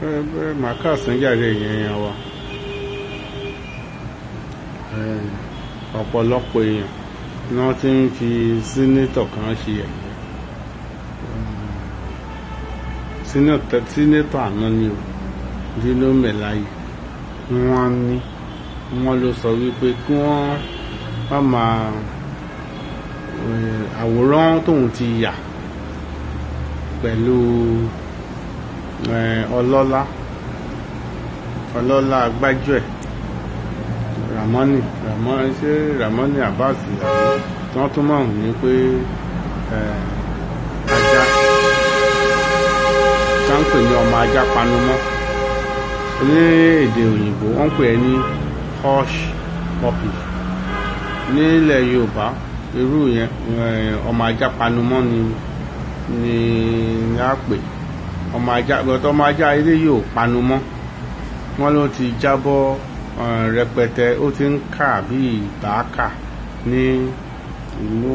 bẹ́ẹ̀ máa káàsán jáde yẹn yẹn wa ọ̀pọ̀lọpọ̀ èèyàn ni wọ́n ń fi sínétọ̀ kan ṣe ẹ̀yẹ. Sínétọ̀ àná ni o. Dino Melaye wọ́n ní ló sọ wípé kí wọ́n má máa àwòrán tóun ti yà pẹ̀lú ọlọ́lá. Ọlọ́lá gbájúẹ̀ ramoni ramoni ṣé ramoni abbas tí wọ́n tún mọ̀ ní pé ajá. Tí wọ́n ń pè ní ọmọ ajá panumọ́. Ní èdè òyìnbó wọ́n ń pè é ní hush puppy. Nílẹ̀ yorùbá irú yẹn ọmọ ajá panumọ́ ni ni a pè ọmọ ajá gbọ́dọ̀ ọmọ ajá ilé yóò panumọ́ wọ́n ló ti jábọ́ rẹpẹtẹ ó ti ń kà bí ìbáàkà ní ìlú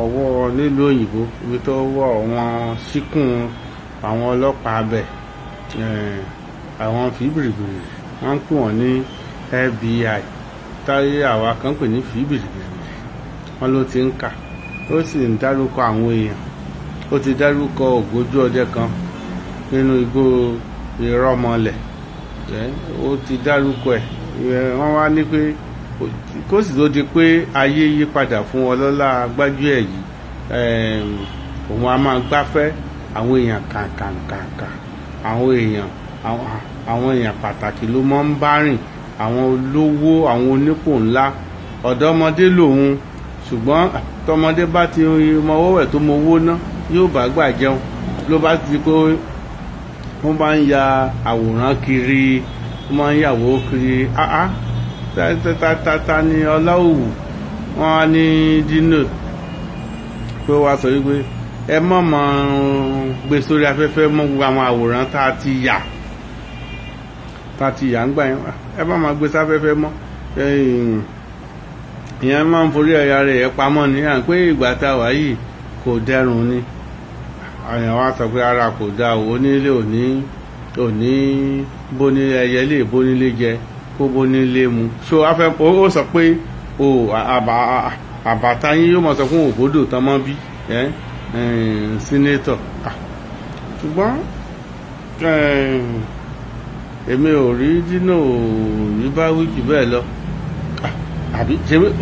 ọwọ́ nílùú òyìnbó ibi tó wọ̀ wọ́n síkùn àwọn ọlọ́pàá abẹ àwọn fìbìrìbìrì wọ́n ń pè wọ́n ní FBI táyé àwa kan pè ní fìbìrìbìrì. Wọ́n ló ti ń kà ó sì ń dárúkọ àwọn èèyàn. Ó ti dárúkọ ògbójú ọdẹ kan nínú igbó ìrọmọlẹ̀. Ó ti dárúkọ ẹ̀. Wọ́n wá ní pé kó sì tó di pé ayé yí padà fún ọlọ́lá gbájú ẹ̀ yìí òun a máa gbáfẹ́ àwọn èèyàn kàǹkàǹkàǹkà. Àwọn èèyàn àwọn èèyàn pàtàkì ló máa ń bá rìn. Àwọn olówó àwọn onípò ńlá. Ọ̀dọ́mọdé lòun ṣùgbọ́n tọmọdé bá ti mọ owó ẹ̀ tó mọ owó ná yóò bá gbà jẹun. Ló bá ti kó wọ́n bá ń ya àwòrán kiri wọ́n máa ń yàwó kiri. Áá tata ni ọláòwù wọ́n á ní Dino pé wàá sọ wípé ẹ mọ̀ mọ́ gbé sórí afẹ́fẹ́ mọ́ gbogbo àwọn àwòrán tá a ti yà. Tá a ti yà ń gbà yẹn. Ẹ má máa gbé sáfẹ́fẹ́ mọ́. Ìyẹn máa ń forí ẹ̀yà rẹ̀ pamọ́ ní à ń pé ìgbà tá a wà yìí kò dẹrùn ni àyàn wa sọ pé ara kò da onílé òní òní bónílé ẹyẹ lè bónílé jẹ kó bónílé mu. So afẹ ó sọ pé o àbàtà yín yóò máa sọ fún òbódò tán mọ́ bí. Sínétọ̀ ṣùgbọ́n èmi ò rí Dino yìí bá wí jù bẹ́ẹ̀ lọ. Àbí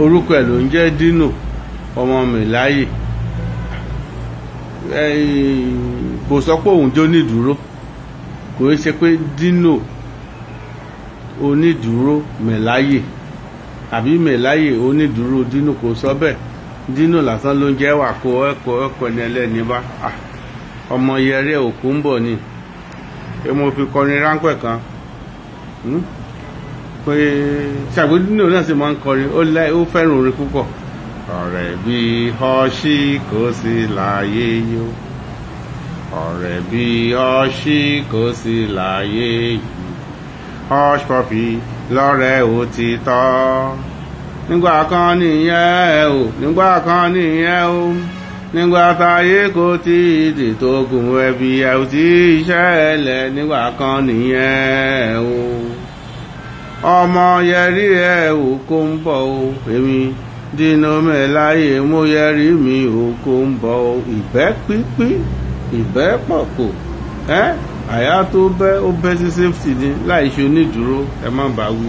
orúkọ ẹ̀ ló ń jẹ́ Dino ọmọ Melaye kò sọ pé òun jó nídúró kò í ṣe pé Dino onídúró Melaye. Àbí Melaye onídúró Dino kò sọ bẹ́ẹ̀. Dino lásán ló ń jẹ́ wà kó ẹ̀kọ́ ẹ̀kọ́ ní ẹlẹ́ni bá. Ọmọ yẹrẹ òkú ń bọ̀ ni. Pé mo fi kọrin ráńpẹ́ kan? Pé ṣàgbé Dino náà sì máa ń kọrin. Ó fẹ́ràn orin púpọ̀ ọ̀rẹ́ bí ọṣí kò sí láyé yó ọ̀rẹ́ bí ọṣí kò sí láyé yìí. Hush puppy lọ́rẹ́ òtítọ́. Nígbà kan nìyẹn o nígbà kan nìyẹn o. Nígbà táyé kò tí ì dètògùn ẹbí ẹ ò tí ì ṣẹlẹ̀ nígbà kan nìyẹn o. Ọmọ yẹrí ẹ ò kó ń bọ̀ o èmi. Dino Melaye mo yẹrí mi ò kó ń bọ̀ ìbẹ́ pípí ìbẹ́ pọ̀pọ̀ ẹ́ àyà tó bẹ́ ó bẹ́ sí safety ni láì ṣe onídùúró ẹ má bá wí.